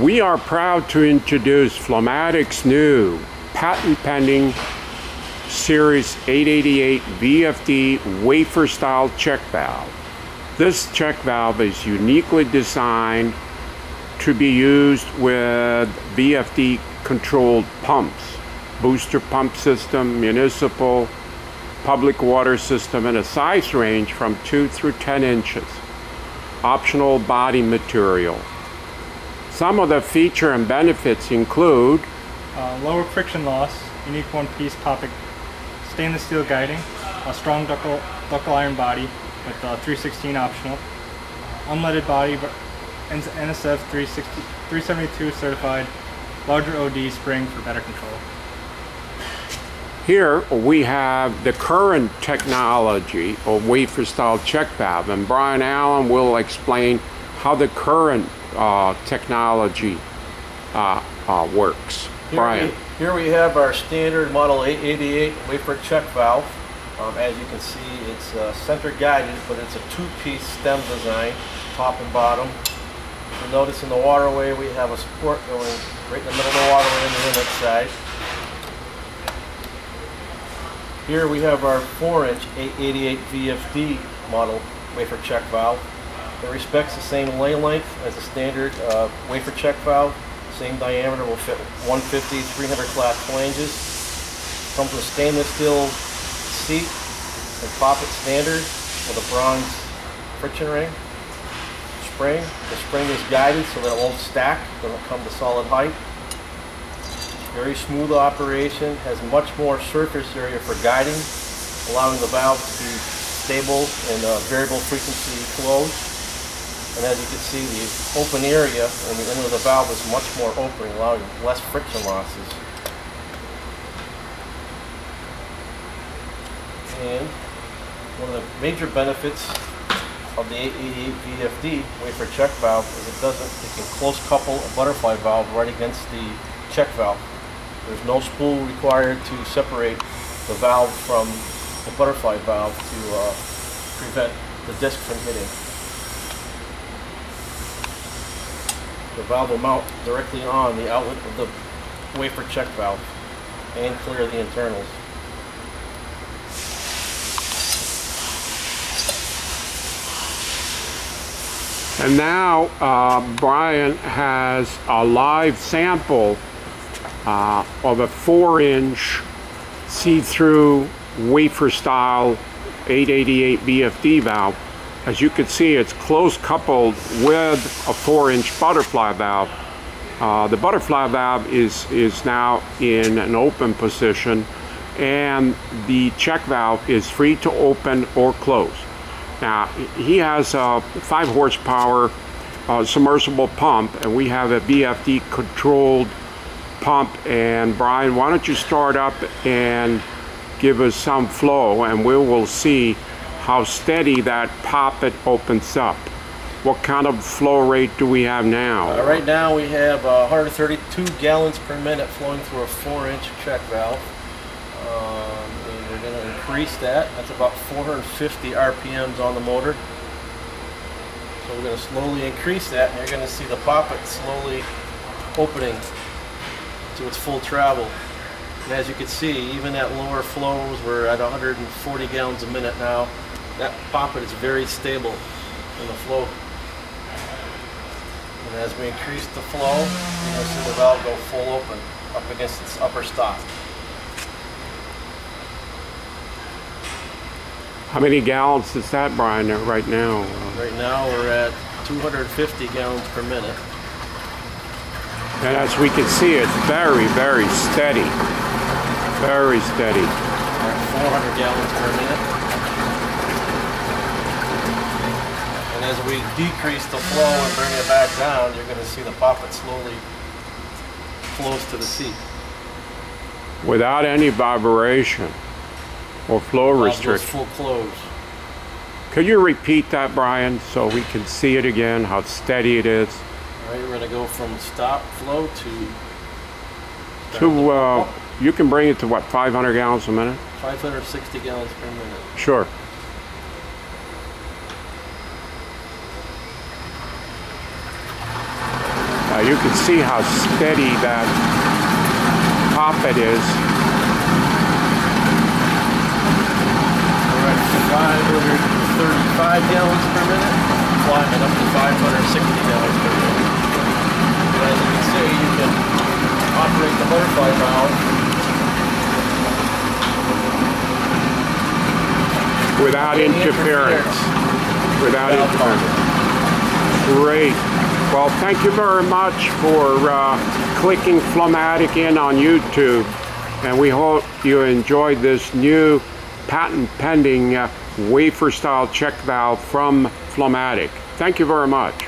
We are proud to introduce Flomatics' new patent pending Series 888 VFD wafer style check valve. This check valve is uniquely designed to be used with VFD controlled pumps, booster pump system, municipal, public water system, and a size range from 2 through 10 inches. Optional body material. Some of the feature and benefits include Uh, lower friction loss, unique one-piece poppet stainless steel guiding, a strong ductile, ductile iron body with uh, 316 optional, unleaded body, but NSF 360, 372 certified, larger OD spring for better control. Here we have the current technology of wafer style check valve, and Brian Allen will explain how the current uh, technology uh, uh, works. Here Brian. We, here we have our standard Model 888 wafer check valve. Um, as you can see, it's uh, center guided, but it's a two-piece stem design, top and bottom. You'll notice in the waterway we have a support going right in the middle of the waterway on the inlet side. Here we have our 4-inch 888 VFD model wafer check valve. It respects the same lay length as a standard uh, wafer check valve. Same diameter will fit 150, 300 class flanges. Comes with stainless steel seat and poppet standard with a bronze friction ring. Spring. The spring is guided so that it won't stack, doesn't come to solid height. Very smooth operation, has much more surface area for guiding, allowing the valve to be stable and uh, variable frequency flows. And as you can see, the open area in the end of the valve is much more open, allowing less friction losses. And one of the major benefits of the 888 VFD wafer check valve is it doesn't, it can close couple a butterfly valve right against the check valve. There's no spool required to separate the valve from the butterfly valve to uh, prevent the disc from hitting. The valve will mount directly on the outlet of the wafer check valve and clear the internals. And now uh, Brian has a live sample uh, of a four inch see-through wafer style 888 VFD valve. As you can see, it's close coupled with a four inch butterfly valve. Uh, the butterfly valve is, is now in an open position and the check valve is free to open or close. Now, he has a five horsepower uh, submersible pump and we have a VFD controlled pump. And Brian, why don't you start up and give us some flow and we will see how steady that poppet opens up. What kind of flow rate do we have now? Uh, right now we have uh, 132 gallons per minute flowing through a 4-inch check valve. Um, we're going to increase that. That's about 450 RPMs on the motor. So we're going to slowly increase that and you're going to see the poppet slowly opening to its full travel. And as you can see, even at lower flows, we're at 140 gallons a minute now. That poppet is very stable in the flow. And as we increase the flow, you'll see the valve go full open up against its upper stop. How many gallons is that, Brian, right now? Right now we're at 250 gallons per minute. And as we can see, it's very, very steady. Very steady. 400 gallons per minute. As we decrease the flow and bring it back down, you're going to see the poppet slowly flows to the seat. Without any vibration or flow restriction. full close. Could you repeat that, Brian, so we can see it again, how steady it is? All right, we're going to go from stop flow to To, uh, you can bring it to what, 500 gallons a minute? 560 gallons per minute. Sure. You can see how steady that poppet is. We're at 535 gallons per minute, climbing up to 560 gallons per minute. And as you can see, you can operate the butterfly valve without interference. Without interference. Great. Well, thank you very much for uh, clicking Flomatic in on YouTube. And we hope you enjoyed this new patent pending uh, wafer style check valve from Flomatic. Thank you very much.